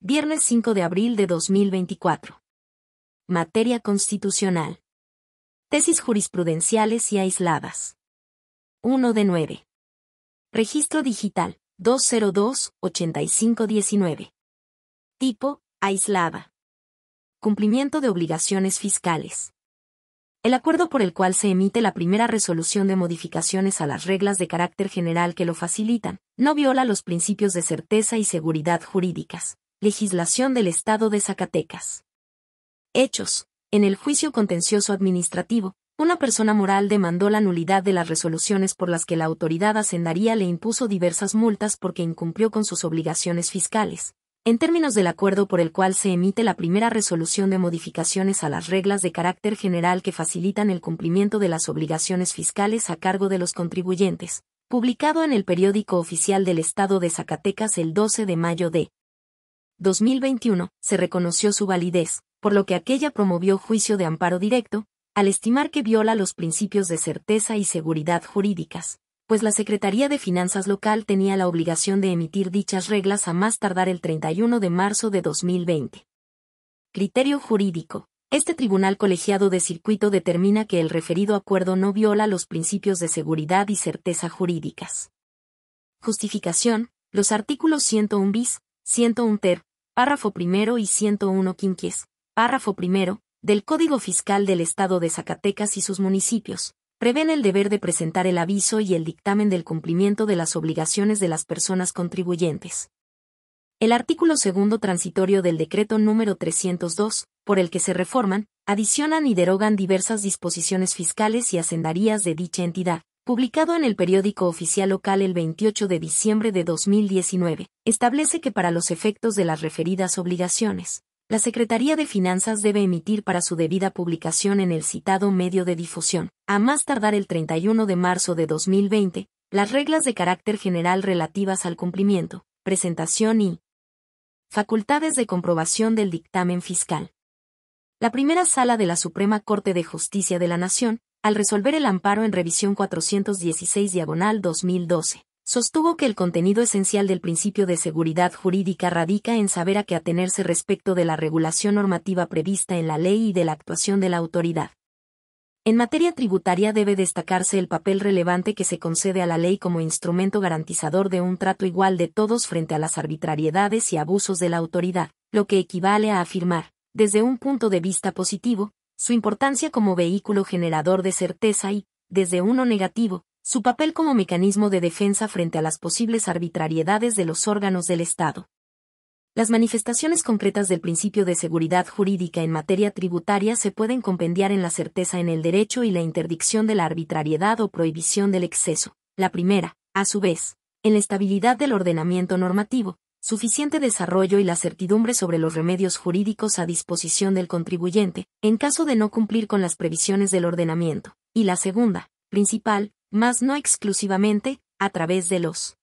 viernes 5 de abril de 2024. Materia constitucional. Tesis jurisprudenciales y aisladas. 1 de 9. Registro digital 202-8519. Tipo, aislada. Cumplimiento de obligaciones fiscales. El acuerdo por el cual se emite la primera resolución de modificaciones a las reglas de carácter general que lo facilitan, no viola los principios de certeza y seguridad jurídicas. Legislación del Estado de Zacatecas. Hechos. En el juicio contencioso administrativo, una persona moral demandó la nulidad de las resoluciones por las que la autoridad hacendaría le impuso diversas multas porque incumplió con sus obligaciones fiscales. En términos del acuerdo por el cual se emite la primera resolución de modificaciones a las reglas de carácter general que facilitan el cumplimiento de las obligaciones fiscales a cargo de los contribuyentes, publicado en el periódico oficial del Estado de Zacatecas el 12 de mayo de 2021, se reconoció su validez, por lo que aquella promovió juicio de amparo directo, al estimar que viola los principios de certeza y seguridad jurídicas, pues la Secretaría de Finanzas local tenía la obligación de emitir dichas reglas a más tardar el 31 de marzo de 2020. Criterio jurídico. Este tribunal colegiado de circuito determina que el referido acuerdo no viola los principios de seguridad y certeza jurídicas. Justificación. Los artículos 101 bis, 101 ter, párrafo primero y 101 quinquies, párrafo primero, del Código Fiscal del Estado de Zacatecas y sus municipios, prevén el deber de presentar el aviso y el dictamen del cumplimiento de las obligaciones de las personas contribuyentes. El artículo segundo transitorio del decreto número 302, por el que se reforman, adicionan y derogan diversas disposiciones fiscales y hacendarías de dicha entidad, publicado en el periódico oficial local el 28 de diciembre de 2019, establece que para los efectos de las referidas obligaciones, la Secretaría de Finanzas debe emitir para su debida publicación en el citado medio de difusión, a más tardar el 31 de marzo de 2020, las reglas de carácter general relativas al cumplimiento, presentación y facultades de comprobación del dictamen fiscal. La primera sala de la Suprema Corte de Justicia de la Nación, al resolver el amparo en revisión 416 diagonal 2012, sostuvo que el contenido esencial del principio de seguridad jurídica radica en saber a qué atenerse respecto de la regulación normativa prevista en la ley y de la actuación de la autoridad. En materia tributaria debe destacarse el papel relevante que se concede a la ley como instrumento garantizador de un trato igual de todos frente a las arbitrariedades y abusos de la autoridad, lo que equivale a afirmar, desde un punto de vista positivo, su importancia como vehículo generador de certeza y, desde uno negativo, su papel como mecanismo de defensa frente a las posibles arbitrariedades de los órganos del Estado. Las manifestaciones concretas del principio de seguridad jurídica en materia tributaria se pueden compendiar en la certeza en el derecho y la interdicción de la arbitrariedad o prohibición del exceso. La primera, a su vez, en la estabilidad del ordenamiento normativo, suficiente desarrollo y la certidumbre sobre los remedios jurídicos a disposición del contribuyente, en caso de no cumplir con las previsiones del ordenamiento, y la segunda, principal, más no exclusivamente, a través de los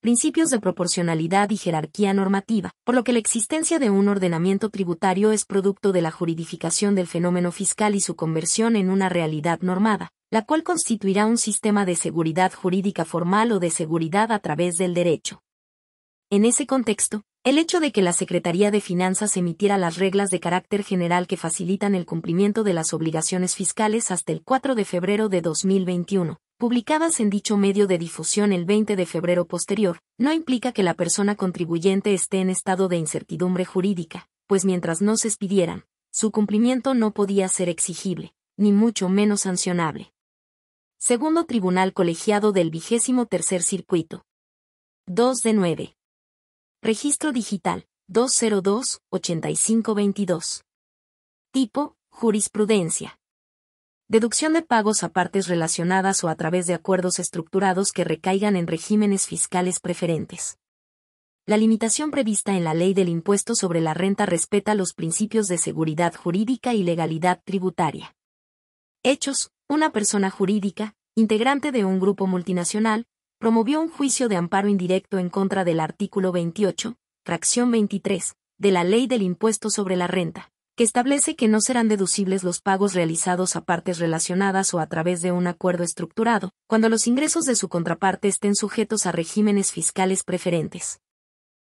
principios de proporcionalidad y jerarquía normativa, por lo que la existencia de un ordenamiento tributario es producto de la juridificación del fenómeno fiscal y su conversión en una realidad normada, la cual constituirá un sistema de seguridad jurídica formal o de seguridad a través del derecho. En ese contexto, el hecho de que la Secretaría de Finanzas emitiera las reglas de carácter general que facilitan el cumplimiento de las obligaciones fiscales hasta el 4 de febrero de 2021, publicadas en dicho medio de difusión el 20 de febrero posterior, no implica que la persona contribuyente esté en estado de incertidumbre jurídica, pues mientras no se expidieran, su cumplimiento no podía ser exigible, ni mucho menos sancionable. Segundo Tribunal Colegiado del vigésimo tercer circuito. 2 de 9. Registro digital 202-8522. Tipo, jurisprudencia. Deducción de pagos a partes relacionadas o a través de acuerdos estructurados que recaigan en regímenes fiscales preferentes. La limitación prevista en la ley del impuesto sobre la renta respeta los principios de seguridad jurídica y legalidad tributaria. Hechos, una persona jurídica, integrante de un grupo multinacional, promovió un juicio de amparo indirecto en contra del artículo 28, fracción 23, de la Ley del Impuesto sobre la Renta, que establece que no serán deducibles los pagos realizados a partes relacionadas o a través de un acuerdo estructurado, cuando los ingresos de su contraparte estén sujetos a regímenes fiscales preferentes.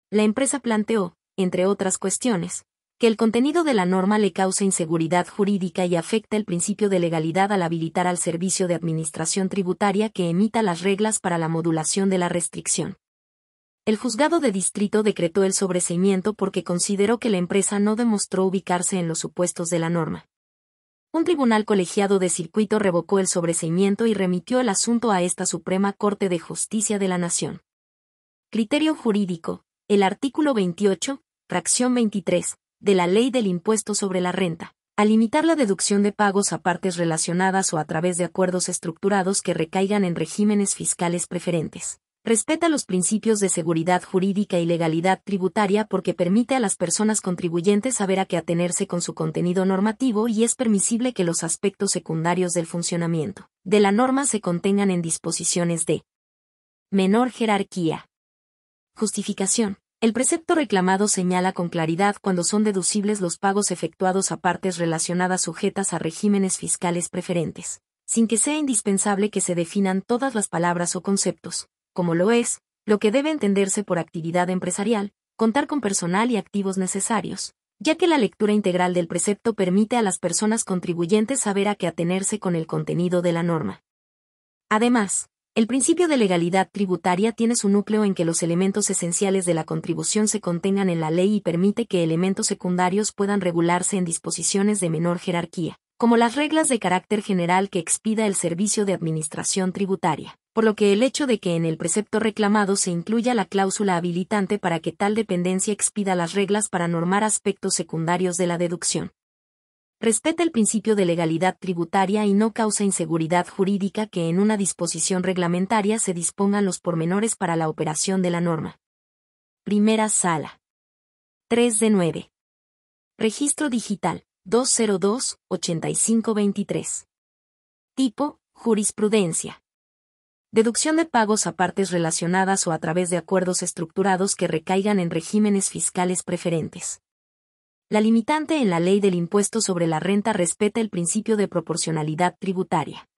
La empresa planteó, entre otras cuestiones, que el contenido de la norma le causa inseguridad jurídica y afecta el principio de legalidad al habilitar al Servicio de Administración Tributaria que emita las reglas para la modulación de la restricción. El juzgado de distrito decretó el sobreseimiento porque consideró que la empresa no demostró ubicarse en los supuestos de la norma. Un tribunal colegiado de circuito revocó el sobreseimiento y remitió el asunto a esta Suprema Corte de Justicia de la Nación. Criterio jurídico. El artículo 28, fracción 23, de la Ley del Impuesto sobre la Renta, al limitar la deducción de pagos a partes relacionadas o a través de acuerdos estructurados que recaigan en regímenes fiscales preferentes. Respeta los principios de seguridad jurídica y legalidad tributaria porque permite a las personas contribuyentes saber a qué atenerse con su contenido normativo y es permisible que los aspectos secundarios del funcionamiento de la norma se contengan en disposiciones de menor jerarquía. Justificación. El precepto reclamado señala con claridad cuando son deducibles los pagos efectuados a partes relacionadas sujetas a regímenes fiscales preferentes, sin que sea indispensable que se definan todas las palabras o conceptos, como lo es, lo que debe entenderse por actividad empresarial, contar con personal y activos necesarios, ya que la lectura integral del precepto permite a las personas contribuyentes saber a qué atenerse con el contenido de la norma. Además, el principio de legalidad tributaria tiene su núcleo en que los elementos esenciales de la contribución se contengan en la ley y permite que elementos secundarios puedan regularse en disposiciones de menor jerarquía, como las reglas de carácter general que expida el Servicio de Administración Tributaria, por lo que el hecho de que en el precepto reclamado se incluya la cláusula habilitante para que tal dependencia expida las reglas para normar aspectos secundarios de la deducción, respeta el principio de legalidad tributaria y no causa inseguridad jurídica que en una disposición reglamentaria se dispongan los pormenores para la operación de la norma. Primera sala. 3 de 9. Registro digital 202-8523. Tipo, jurisprudencia. Deducción de pagos a partes relacionadas o a través de acuerdos estructurados que recaigan en regímenes fiscales preferentes. La limitante en la ley del impuesto sobre la renta respeta el principio de proporcionalidad tributaria.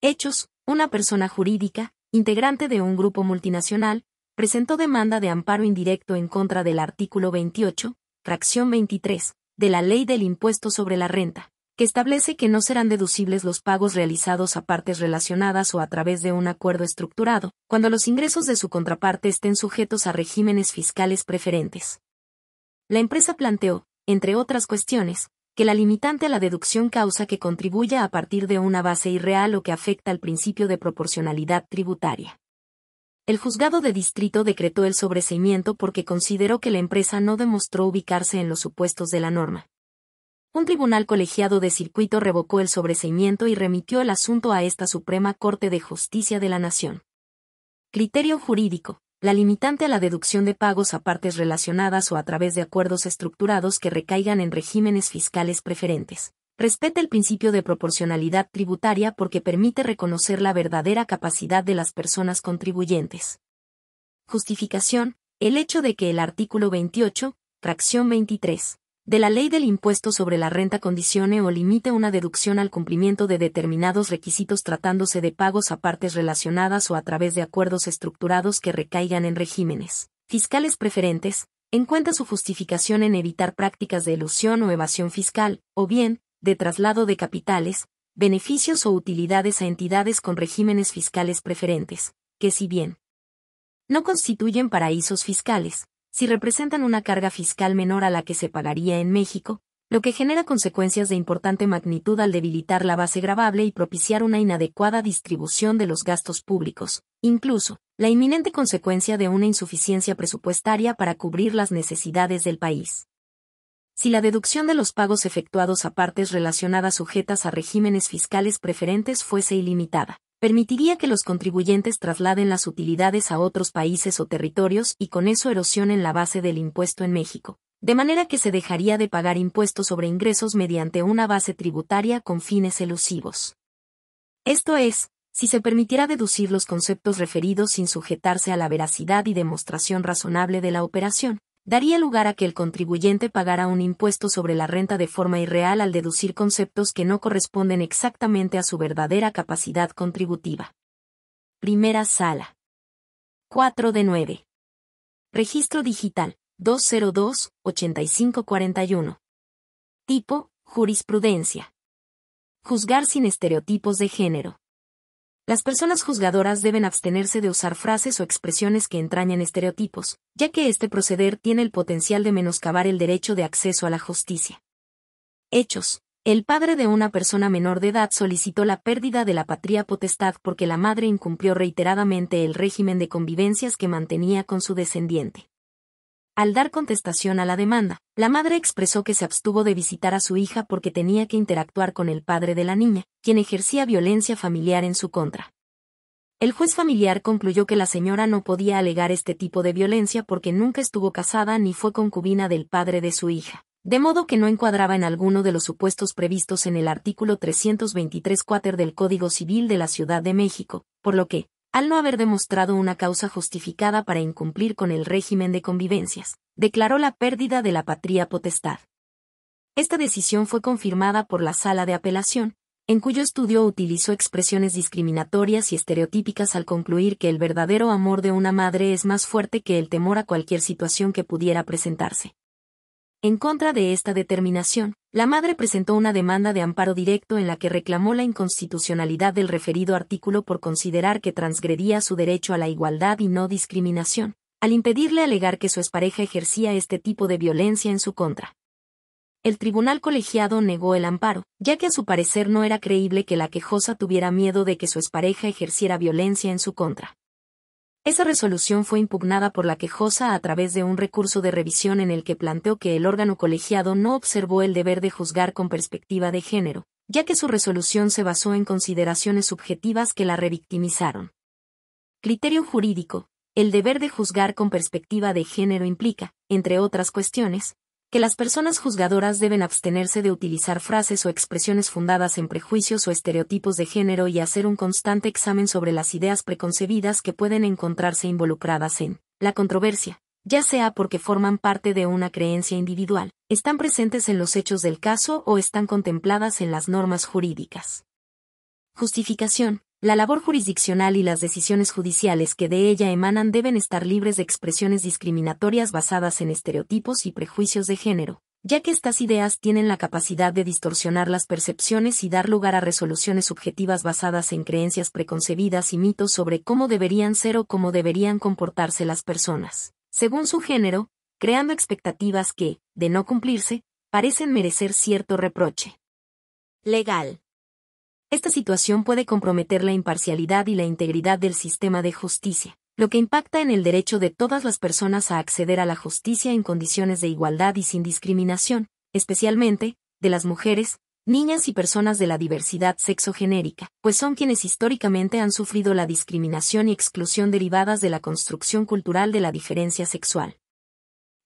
Hechos, una persona jurídica, integrante de un grupo multinacional, presentó demanda de amparo indirecto en contra del artículo 28, fracción 23, de la ley del impuesto sobre la renta, que establece que no serán deducibles los pagos realizados a partes relacionadas o a través de un acuerdo estructurado, cuando los ingresos de su contraparte estén sujetos a regímenes fiscales preferentes. La empresa planteó, entre otras cuestiones, que la limitante a la deducción causa que contribuya a partir de una base irreal o que afecta al principio de proporcionalidad tributaria. El juzgado de distrito decretó el sobreseimiento porque consideró que la empresa no demostró ubicarse en los supuestos de la norma. Un tribunal colegiado de circuito revocó el sobreseimiento y remitió el asunto a esta Suprema Corte de Justicia de la Nación. Criterio jurídico la limitante a la deducción de pagos a partes relacionadas o a través de acuerdos estructurados que recaigan en regímenes fiscales preferentes. Respeta el principio de proporcionalidad tributaria porque permite reconocer la verdadera capacidad de las personas contribuyentes. Justificación. El hecho de que el artículo 28, fracción 23, de la ley del impuesto sobre la renta condicione o limite una deducción al cumplimiento de determinados requisitos tratándose de pagos a partes relacionadas o a través de acuerdos estructurados que recaigan en regímenes fiscales preferentes, encuentra su justificación en evitar prácticas de elusión o evasión fiscal, o bien, de traslado de capitales, beneficios o utilidades a entidades con regímenes fiscales preferentes, que si bien no constituyen paraísos fiscales, si representan una carga fiscal menor a la que se pagaría en México, lo que genera consecuencias de importante magnitud al debilitar la base gravable y propiciar una inadecuada distribución de los gastos públicos, incluso, la inminente consecuencia de una insuficiencia presupuestaria para cubrir las necesidades del país. Si la deducción de los pagos efectuados a partes relacionadas sujetas a regímenes fiscales preferentes fuese ilimitada, permitiría que los contribuyentes trasladen las utilidades a otros países o territorios y con eso erosionen la base del impuesto en México, de manera que se dejaría de pagar impuestos sobre ingresos mediante una base tributaria con fines elusivos. Esto es, si se permitiera deducir los conceptos referidos sin sujetarse a la veracidad y demostración razonable de la operación, daría lugar a que el contribuyente pagara un impuesto sobre la renta de forma irreal al deducir conceptos que no corresponden exactamente a su verdadera capacidad contributiva. Primera sala. 4 de 9. Registro digital 202-8541. Tipo, jurisprudencia. Juzgar sin estereotipos de género. Las personas juzgadoras deben abstenerse de usar frases o expresiones que entrañan estereotipos, ya que este proceder tiene el potencial de menoscabar el derecho de acceso a la justicia. Hechos. El padre de una persona menor de edad solicitó la pérdida de la patria potestad porque la madre incumplió reiteradamente el régimen de convivencias que mantenía con su descendiente. Al dar contestación a la demanda, la madre expresó que se abstuvo de visitar a su hija porque tenía que interactuar con el padre de la niña, quien ejercía violencia familiar en su contra. El juez familiar concluyó que la señora no podía alegar este tipo de violencia porque nunca estuvo casada ni fue concubina del padre de su hija, de modo que no encuadraba en alguno de los supuestos previstos en el artículo 323 cuater del Código Civil de la Ciudad de México, por lo que, al no haber demostrado una causa justificada para incumplir con el régimen de convivencias, declaró la pérdida de la patria potestad. Esta decisión fue confirmada por la Sala de Apelación, en cuyo estudio utilizó expresiones discriminatorias y estereotípicas al concluir que el verdadero amor de una madre es más fuerte que el temor a cualquier situación que pudiera presentarse. En contra de esta determinación, la madre presentó una demanda de amparo directo en la que reclamó la inconstitucionalidad del referido artículo por considerar que transgredía su derecho a la igualdad y no discriminación, al impedirle alegar que su expareja ejercía este tipo de violencia en su contra. El tribunal colegiado negó el amparo, ya que a su parecer no era creíble que la quejosa tuviera miedo de que su expareja ejerciera violencia en su contra. Esa resolución fue impugnada por la quejosa a través de un recurso de revisión en el que planteó que el órgano colegiado no observó el deber de juzgar con perspectiva de género, ya que su resolución se basó en consideraciones subjetivas que la revictimizaron. Criterio jurídico. El deber de juzgar con perspectiva de género implica, entre otras cuestiones, que las personas juzgadoras deben abstenerse de utilizar frases o expresiones fundadas en prejuicios o estereotipos de género y hacer un constante examen sobre las ideas preconcebidas que pueden encontrarse involucradas en la controversia, ya sea porque forman parte de una creencia individual, están presentes en los hechos del caso o están contempladas en las normas jurídicas. Justificación. La labor jurisdiccional y las decisiones judiciales que de ella emanan deben estar libres de expresiones discriminatorias basadas en estereotipos y prejuicios de género, ya que estas ideas tienen la capacidad de distorsionar las percepciones y dar lugar a resoluciones subjetivas basadas en creencias preconcebidas y mitos sobre cómo deberían ser o cómo deberían comportarse las personas, según su género, creando expectativas que, de no cumplirse, parecen merecer cierto reproche. Legal. Esta situación puede comprometer la imparcialidad y la integridad del sistema de justicia, lo que impacta en el derecho de todas las personas a acceder a la justicia en condiciones de igualdad y sin discriminación, especialmente, de las mujeres, niñas y personas de la diversidad sexogenérica, pues son quienes históricamente han sufrido la discriminación y exclusión derivadas de la construcción cultural de la diferencia sexual.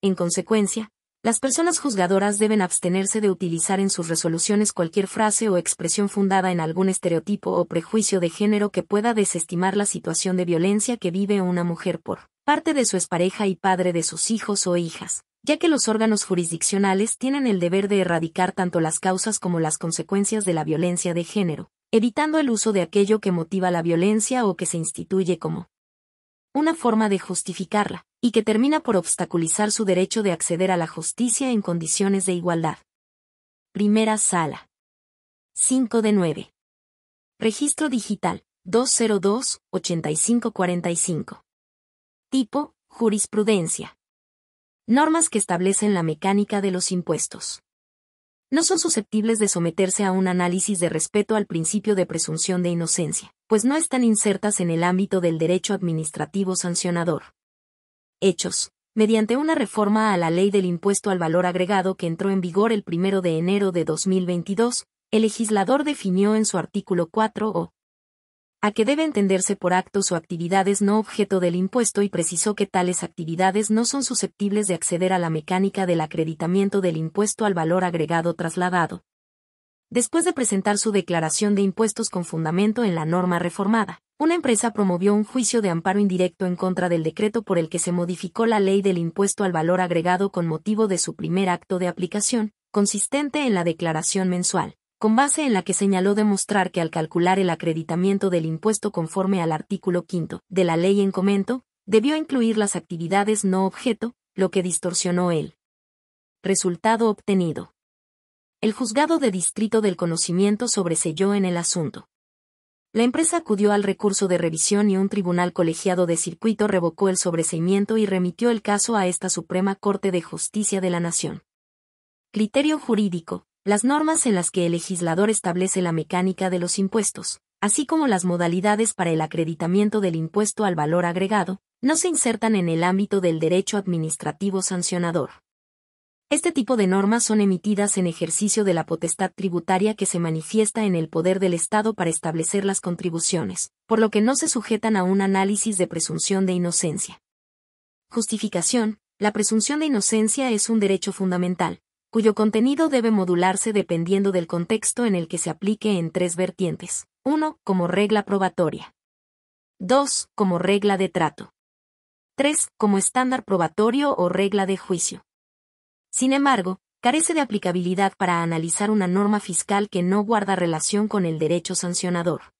En consecuencia, las personas juzgadoras deben abstenerse de utilizar en sus resoluciones cualquier frase o expresión fundada en algún estereotipo o prejuicio de género que pueda desestimar la situación de violencia que vive una mujer por parte de su expareja y padre de sus hijos o hijas, ya que los órganos jurisdiccionales tienen el deber de erradicar tanto las causas como las consecuencias de la violencia de género, evitando el uso de aquello que motiva la violencia o que se instituye como una forma de justificarla, y que termina por obstaculizar su derecho de acceder a la justicia en condiciones de igualdad. Primera sala. 5 de 9. Registro digital, 202-8545. Tipo, jurisprudencia. Normas que establecen la mecánica de los impuestos no son susceptibles de someterse a un análisis de respeto al principio de presunción de inocencia, pues no están insertas en el ámbito del derecho administrativo sancionador. Hechos. Mediante una reforma a la ley del impuesto al valor agregado que entró en vigor el 1 de enero de 2022, el legislador definió en su artículo 4 o a que debe entenderse por actos o actividades no objeto del impuesto y precisó que tales actividades no son susceptibles de acceder a la mecánica del acreditamiento del impuesto al valor agregado trasladado. Después de presentar su declaración de impuestos con fundamento en la norma reformada, una empresa promovió un juicio de amparo indirecto en contra del decreto por el que se modificó la ley del impuesto al valor agregado con motivo de su primer acto de aplicación, consistente en la declaración mensual con base en la que señaló demostrar que al calcular el acreditamiento del impuesto conforme al artículo 5 de la ley en comento, debió incluir las actividades no objeto, lo que distorsionó el resultado obtenido. El juzgado de distrito del conocimiento sobreselló en el asunto. La empresa acudió al recurso de revisión y un tribunal colegiado de circuito revocó el sobreseimiento y remitió el caso a esta Suprema Corte de Justicia de la Nación. Criterio jurídico. Las normas en las que el legislador establece la mecánica de los impuestos, así como las modalidades para el acreditamiento del impuesto al valor agregado, no se insertan en el ámbito del derecho administrativo sancionador. Este tipo de normas son emitidas en ejercicio de la potestad tributaria que se manifiesta en el poder del Estado para establecer las contribuciones, por lo que no se sujetan a un análisis de presunción de inocencia. Justificación. La presunción de inocencia es un derecho fundamental, cuyo contenido debe modularse dependiendo del contexto en el que se aplique en tres vertientes. 1. Como regla probatoria. 2. Como regla de trato. 3. Como estándar probatorio o regla de juicio. Sin embargo, carece de aplicabilidad para analizar una norma fiscal que no guarda relación con el derecho sancionador.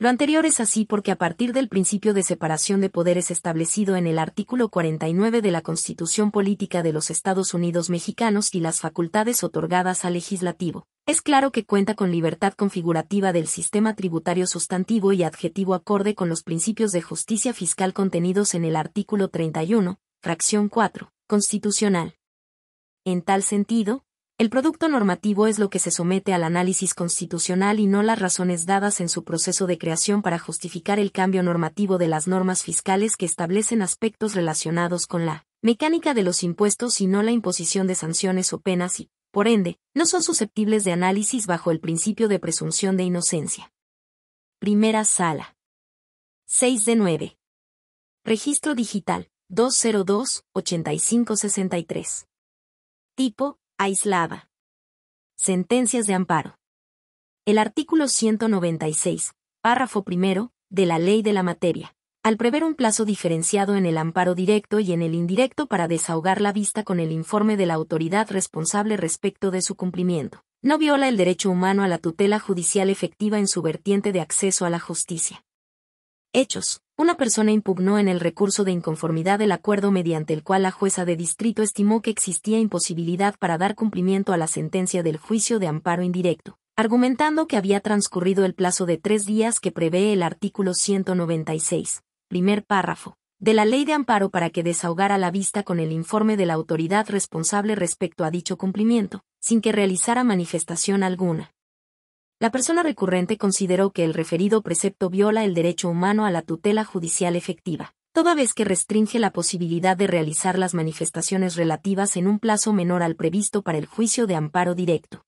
Lo anterior es así porque a partir del principio de separación de poderes establecido en el artículo 49 de la Constitución Política de los Estados Unidos Mexicanos y las facultades otorgadas al legislativo, es claro que cuenta con libertad configurativa del sistema tributario sustantivo y adjetivo acorde con los principios de justicia fiscal contenidos en el artículo 31, fracción 4, constitucional. En tal sentido, el producto normativo es lo que se somete al análisis constitucional y no las razones dadas en su proceso de creación para justificar el cambio normativo de las normas fiscales que establecen aspectos relacionados con la mecánica de los impuestos y no la imposición de sanciones o penas y, por ende, no son susceptibles de análisis bajo el principio de presunción de inocencia. Primera sala. 6 de 9. Registro digital 202-8563. Tipo, aislada. Sentencias de amparo. El artículo 196, párrafo primero, de la ley de la materia, al prever un plazo diferenciado en el amparo directo y en el indirecto para desahogar la vista con el informe de la autoridad responsable respecto de su cumplimiento, no viola el derecho humano a la tutela judicial efectiva en su vertiente de acceso a la justicia. Hechos. Una persona impugnó en el recurso de inconformidad el acuerdo mediante el cual la jueza de distrito estimó que existía imposibilidad para dar cumplimiento a la sentencia del juicio de amparo indirecto, argumentando que había transcurrido el plazo de tres días que prevé el artículo 196, primer párrafo, de la ley de amparo para que desahogara la vista con el informe de la autoridad responsable respecto a dicho cumplimiento, sin que realizara manifestación alguna. La persona recurrente consideró que el referido precepto viola el derecho humano a la tutela judicial efectiva, toda vez que restringe la posibilidad de realizar las manifestaciones relativas en un plazo menor al previsto para el juicio de amparo directo.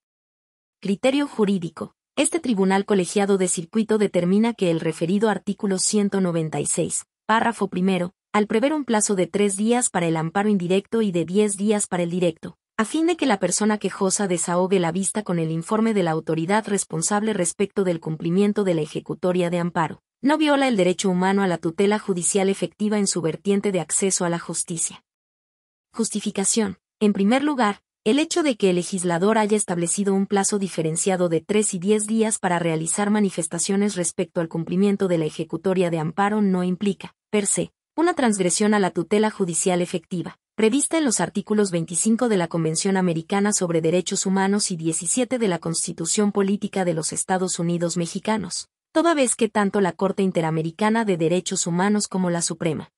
Criterio jurídico. Este tribunal colegiado de circuito determina que el referido artículo 196, párrafo primero, al prever un plazo de tres días para el amparo indirecto y de diez días para el directo, a fin de que la persona quejosa desahogue la vista con el informe de la autoridad responsable respecto del cumplimiento de la ejecutoria de amparo. No viola el derecho humano a la tutela judicial efectiva en su vertiente de acceso a la justicia. Justificación. En primer lugar, el hecho de que el legislador haya establecido un plazo diferenciado de tres y diez días para realizar manifestaciones respecto al cumplimiento de la ejecutoria de amparo no implica, per se, una transgresión a la tutela judicial efectiva, prevista en los artículos 25 de la Convención Americana sobre Derechos Humanos y 17 de la Constitución Política de los Estados Unidos Mexicanos, toda vez que tanto la Corte Interamericana de Derechos Humanos como la Suprema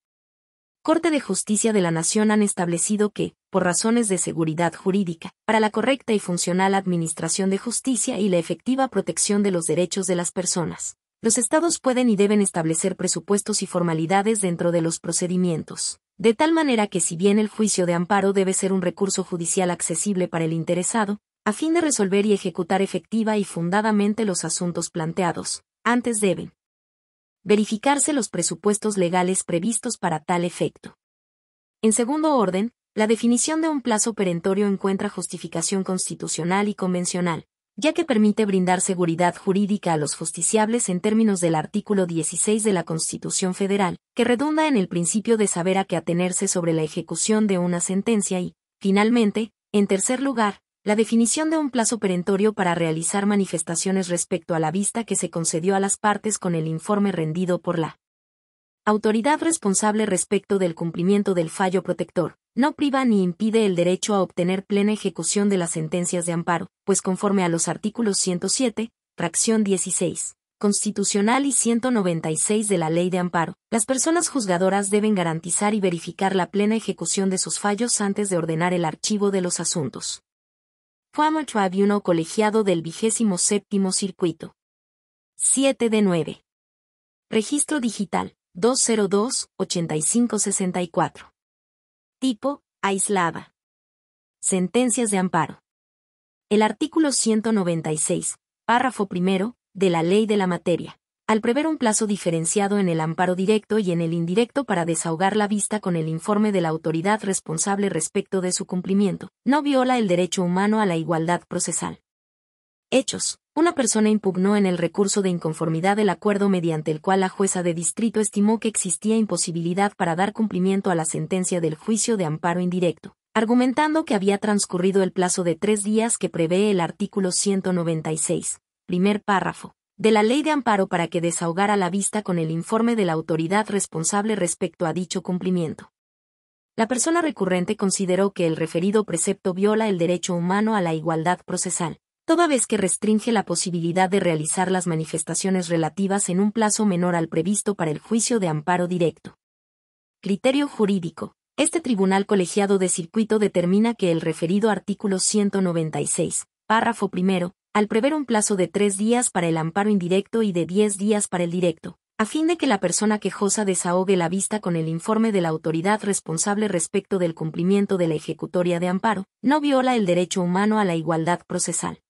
Corte de Justicia de la Nación han establecido que, por razones de seguridad jurídica, para la correcta y funcional administración de justicia y la efectiva protección de los derechos de las personas, los estados pueden y deben establecer presupuestos y formalidades dentro de los procedimientos de tal manera que si bien el juicio de amparo debe ser un recurso judicial accesible para el interesado, a fin de resolver y ejecutar efectiva y fundadamente los asuntos planteados, antes deben verificarse los presupuestos legales previstos para tal efecto. En segundo orden, la definición de un plazo perentorio encuentra justificación constitucional y convencional, ya que permite brindar seguridad jurídica a los justiciables en términos del artículo 16 de la Constitución Federal, que redunda en el principio de saber a qué atenerse sobre la ejecución de una sentencia y, finalmente, en tercer lugar, la definición de un plazo perentorio para realizar manifestaciones respecto a la vista que se concedió a las partes con el informe rendido por la autoridad responsable respecto del cumplimiento del fallo protector, no priva ni impide el derecho a obtener plena ejecución de las sentencias de amparo, pues conforme a los artículos 107, fracción 16, constitucional y 196 de la Ley de Amparo, las personas juzgadoras deben garantizar y verificar la plena ejecución de sus fallos antes de ordenar el archivo de los asuntos. Former Tribunal Colegiado del 27 Circuito. 7 de 9. Registro Digital. 202-8564. Tipo, aislada. Sentencias de amparo. El artículo 196, párrafo primero, de la ley de la materia, al prever un plazo diferenciado en el amparo directo y en el indirecto para desahogar la vista con el informe de la autoridad responsable respecto de su cumplimiento, no viola el derecho humano a la igualdad procesal. Hechos. Una persona impugnó en el recurso de inconformidad el acuerdo mediante el cual la jueza de distrito estimó que existía imposibilidad para dar cumplimiento a la sentencia del juicio de amparo indirecto, argumentando que había transcurrido el plazo de tres días que prevé el artículo 196, primer párrafo, de la ley de amparo para que desahogara la vista con el informe de la autoridad responsable respecto a dicho cumplimiento. La persona recurrente consideró que el referido precepto viola el derecho humano a la igualdad procesal toda vez que restringe la posibilidad de realizar las manifestaciones relativas en un plazo menor al previsto para el juicio de amparo directo. Criterio jurídico. Este tribunal colegiado de circuito determina que el referido artículo 196, párrafo primero, al prever un plazo de tres días para el amparo indirecto y de diez días para el directo, a fin de que la persona quejosa desahogue la vista con el informe de la autoridad responsable respecto del cumplimiento de la ejecutoria de amparo, no viola el derecho humano a la igualdad procesal.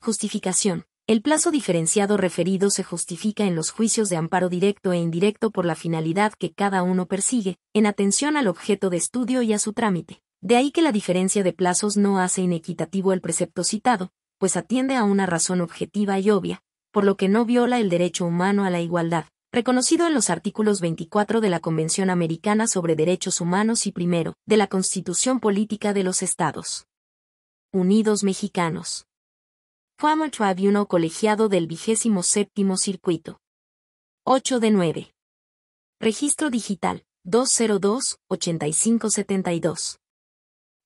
Justificación. El plazo diferenciado referido se justifica en los juicios de amparo directo e indirecto por la finalidad que cada uno persigue, en atención al objeto de estudio y a su trámite. De ahí que la diferencia de plazos no hace inequitativo el precepto citado, pues atiende a una razón objetiva y obvia, por lo que no viola el derecho humano a la igualdad, reconocido en los artículos 24 de la Convención Americana sobre Derechos Humanos y primero, de la Constitución Política de los Estados Unidos Mexicanos. Former Tribunal Colegiado del 27 Circuito. 8 de 9. Registro Digital, 202-8572.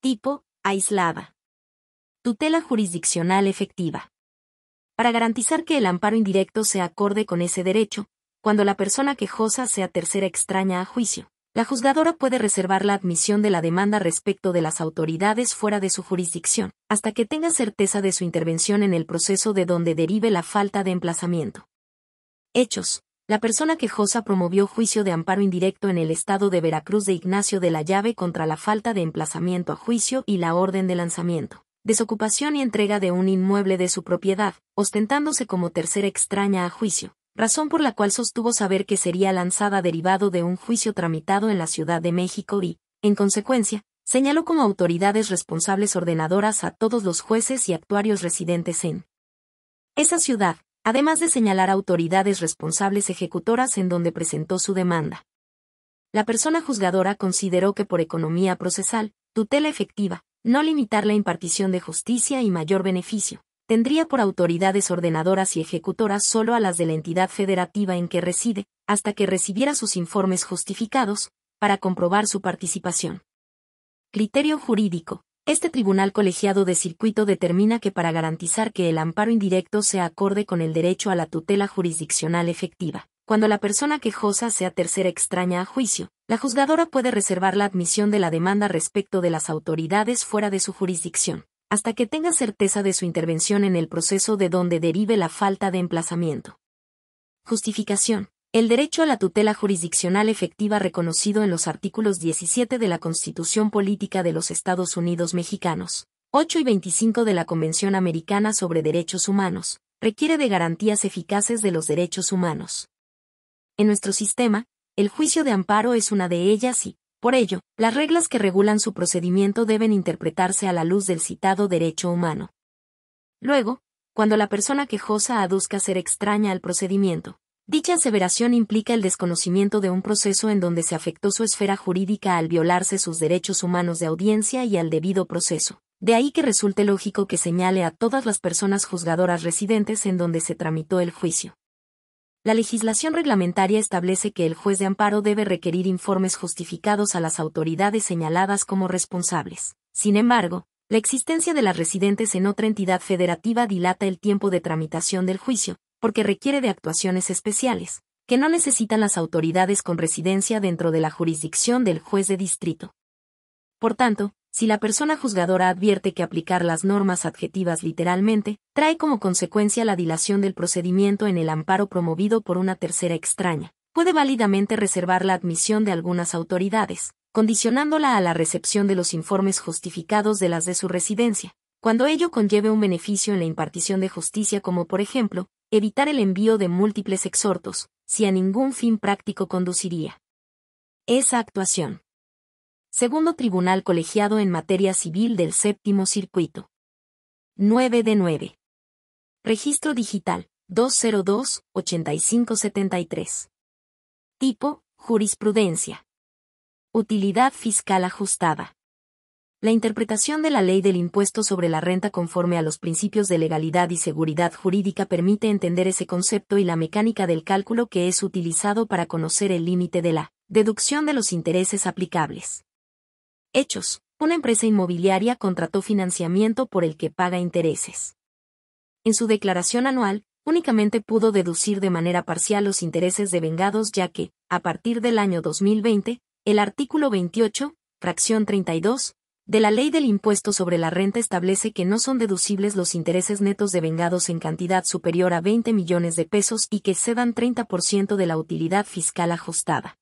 Tipo, aislada. Tutela jurisdiccional efectiva. Para garantizar que el amparo indirecto se acorde con ese derecho, cuando la persona quejosa sea tercera extraña a juicio, la juzgadora puede reservar la admisión de la demanda respecto de las autoridades fuera de su jurisdicción, hasta que tenga certeza de su intervención en el proceso de donde derive la falta de emplazamiento. Hechos. La persona quejosa promovió juicio de amparo indirecto en el estado de Veracruz de Ignacio de la Llave contra la falta de emplazamiento a juicio y la orden de lanzamiento, desocupación y entrega de un inmueble de su propiedad, ostentándose como tercera extraña a juicio, razón por la cual sostuvo saber que sería lanzada derivado de un juicio tramitado en la Ciudad de México y, en consecuencia, señaló como autoridades responsables ordenadoras a todos los jueces y actuarios residentes en esa ciudad, además de señalar autoridades responsables ejecutoras en donde presentó su demanda. La persona juzgadora consideró que por economía procesal, tutela efectiva, no limitar la impartición de justicia y mayor beneficio, tendría por autoridades ordenadoras y ejecutoras solo a las de la entidad federativa en que reside, hasta que recibiera sus informes justificados, para comprobar su participación. Criterio jurídico. Este tribunal colegiado de circuito determina que para garantizar que el amparo indirecto sea acorde con el derecho a la tutela jurisdiccional efectiva, cuando la persona quejosa sea tercera extraña a juicio, la juzgadora puede reservar la admisión de la demanda respecto de las autoridades fuera de su jurisdicción hasta que tenga certeza de su intervención en el proceso de donde derive la falta de emplazamiento. Justificación. El derecho a la tutela jurisdiccional efectiva reconocido en los artículos 17 de la Constitución Política de los Estados Unidos Mexicanos, 8 y 25 de la Convención Americana sobre Derechos Humanos, requiere de garantías eficaces de los derechos humanos. En nuestro sistema, el juicio de amparo es una de ellas y, por ello, las reglas que regulan su procedimiento deben interpretarse a la luz del citado derecho humano. Luego, cuando la persona quejosa aduzca ser extraña al procedimiento, dicha aseveración implica el desconocimiento de un proceso en donde se afectó su esfera jurídica al violarse sus derechos humanos de audiencia y al debido proceso. De ahí que resulte lógico que señale a todas las personas juzgadoras residentes en donde se tramitó el juicio. La legislación reglamentaria establece que el juez de amparo debe requerir informes justificados a las autoridades señaladas como responsables. Sin embargo, la existencia de las residentes en otra entidad federativa dilata el tiempo de tramitación del juicio, porque requiere de actuaciones especiales, que no necesitan las autoridades con residencia dentro de la jurisdicción del juez de distrito. Por tanto, si la persona juzgadora advierte que aplicar las normas adjetivas literalmente, trae como consecuencia la dilación del procedimiento en el amparo promovido por una tercera extraña, puede válidamente reservar la admisión de algunas autoridades, condicionándola a la recepción de los informes justificados de las de su residencia, cuando ello conlleve un beneficio en la impartición de justicia como por ejemplo, evitar el envío de múltiples exhortos, si a ningún fin práctico conduciría. Esa actuación. Segundo Tribunal Colegiado en Materia Civil del Séptimo Circuito. 9 de 9. Registro Digital, 202-8573. Tipo, Jurisprudencia. Utilidad fiscal ajustada. La interpretación de la ley del impuesto sobre la renta conforme a los principios de legalidad y seguridad jurídica permite entender ese concepto y la mecánica del cálculo que es utilizado para conocer el límite de la deducción de los intereses aplicables. Hechos. Una empresa inmobiliaria contrató financiamiento por el que paga intereses. En su declaración anual, únicamente pudo deducir de manera parcial los intereses de vengados ya que, a partir del año 2020, el artículo 28, fracción 32, de la ley del impuesto sobre la renta establece que no son deducibles los intereses netos de vengados en cantidad superior a 20 millones de pesos y que cedan 30% de la utilidad fiscal ajustada.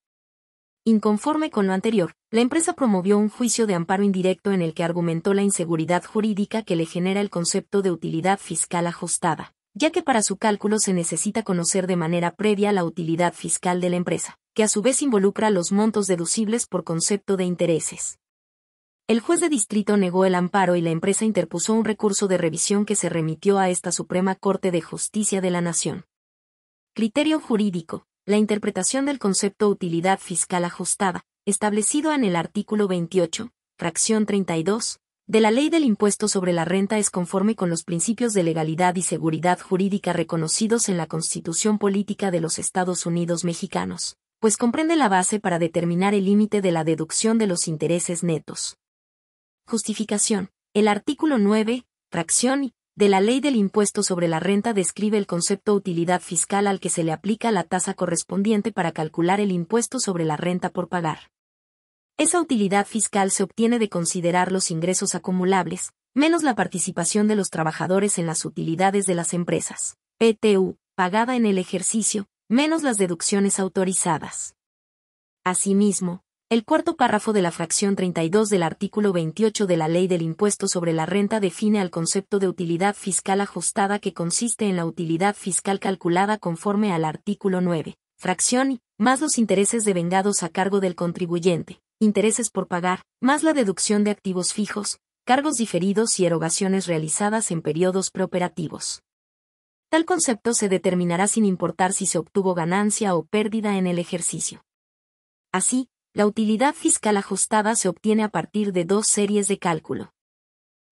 Inconforme con lo anterior, la empresa promovió un juicio de amparo indirecto en el que argumentó la inseguridad jurídica que le genera el concepto de utilidad fiscal ajustada, ya que para su cálculo se necesita conocer de manera previa la utilidad fiscal de la empresa que a su vez involucra los montos deducibles por concepto de intereses. El juez de distrito negó el amparo y la empresa interpuso un recurso de revisión que se remitió a esta Suprema Corte de Justicia de la Nación. Criterio jurídico. La interpretación del concepto utilidad fiscal ajustada, establecido en el artículo 28, fracción 32, de la Ley del Impuesto sobre la Renta es conforme con los principios de legalidad y seguridad jurídica reconocidos en la Constitución Política de los Estados Unidos Mexicanos pues comprende la base para determinar el límite de la deducción de los intereses netos. Justificación. El artículo 9, fracción de la Ley del Impuesto sobre la Renta describe el concepto utilidad fiscal al que se le aplica la tasa correspondiente para calcular el impuesto sobre la renta por pagar. Esa utilidad fiscal se obtiene de considerar los ingresos acumulables, menos la participación de los trabajadores en las utilidades de las empresas, PTU, pagada en el ejercicio, menos las deducciones autorizadas. Asimismo, el cuarto párrafo de la fracción 32 del artículo 28 de la Ley del Impuesto sobre la Renta define al concepto de utilidad fiscal ajustada que consiste en la utilidad fiscal calculada conforme al artículo 9, fracción y, más los intereses devengados a cargo del contribuyente, intereses por pagar, más la deducción de activos fijos, cargos diferidos y erogaciones realizadas en periodos preoperativos. Tal concepto se determinará sin importar si se obtuvo ganancia o pérdida en el ejercicio. Así, la utilidad fiscal ajustada se obtiene a partir de dos series de cálculo.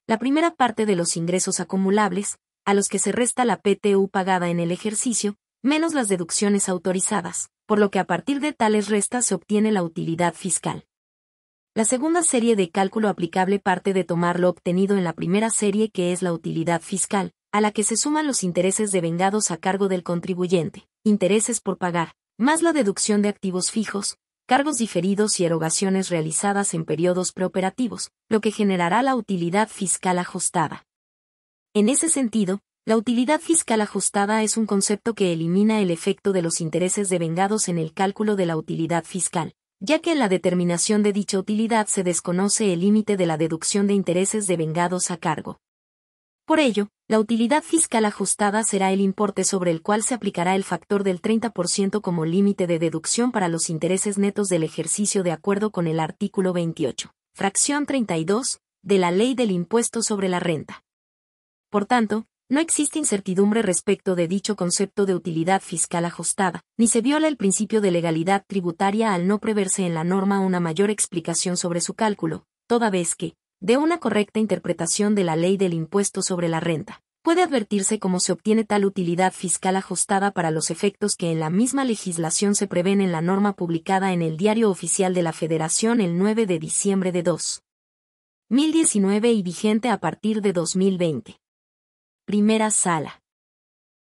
La primera parte de los ingresos acumulables, a los que se resta la PTU pagada en el ejercicio, menos las deducciones autorizadas, por lo que a partir de tales restas se obtiene la utilidad fiscal. La segunda serie de cálculo aplicable parte de tomar lo obtenido en la primera serie que es la utilidad fiscal, a la que se suman los intereses devengados a cargo del contribuyente, intereses por pagar, más la deducción de activos fijos, cargos diferidos y erogaciones realizadas en periodos preoperativos, lo que generará la utilidad fiscal ajustada. En ese sentido, la utilidad fiscal ajustada es un concepto que elimina el efecto de los intereses devengados en el cálculo de la utilidad fiscal, ya que en la determinación de dicha utilidad se desconoce el límite de la deducción de intereses devengados a cargo. Por ello, la utilidad fiscal ajustada será el importe sobre el cual se aplicará el factor del 30% como límite de deducción para los intereses netos del ejercicio de acuerdo con el artículo 28, fracción 32, de la Ley del Impuesto sobre la Renta. Por tanto, no existe incertidumbre respecto de dicho concepto de utilidad fiscal ajustada, ni se viola el principio de legalidad tributaria al no preverse en la norma una mayor explicación sobre su cálculo, toda vez que, de una correcta interpretación de la ley del impuesto sobre la renta, puede advertirse cómo se obtiene tal utilidad fiscal ajustada para los efectos que en la misma legislación se prevén en la norma publicada en el Diario Oficial de la Federación el 9 de diciembre de 2019 y vigente a partir de 2020. Primera sala.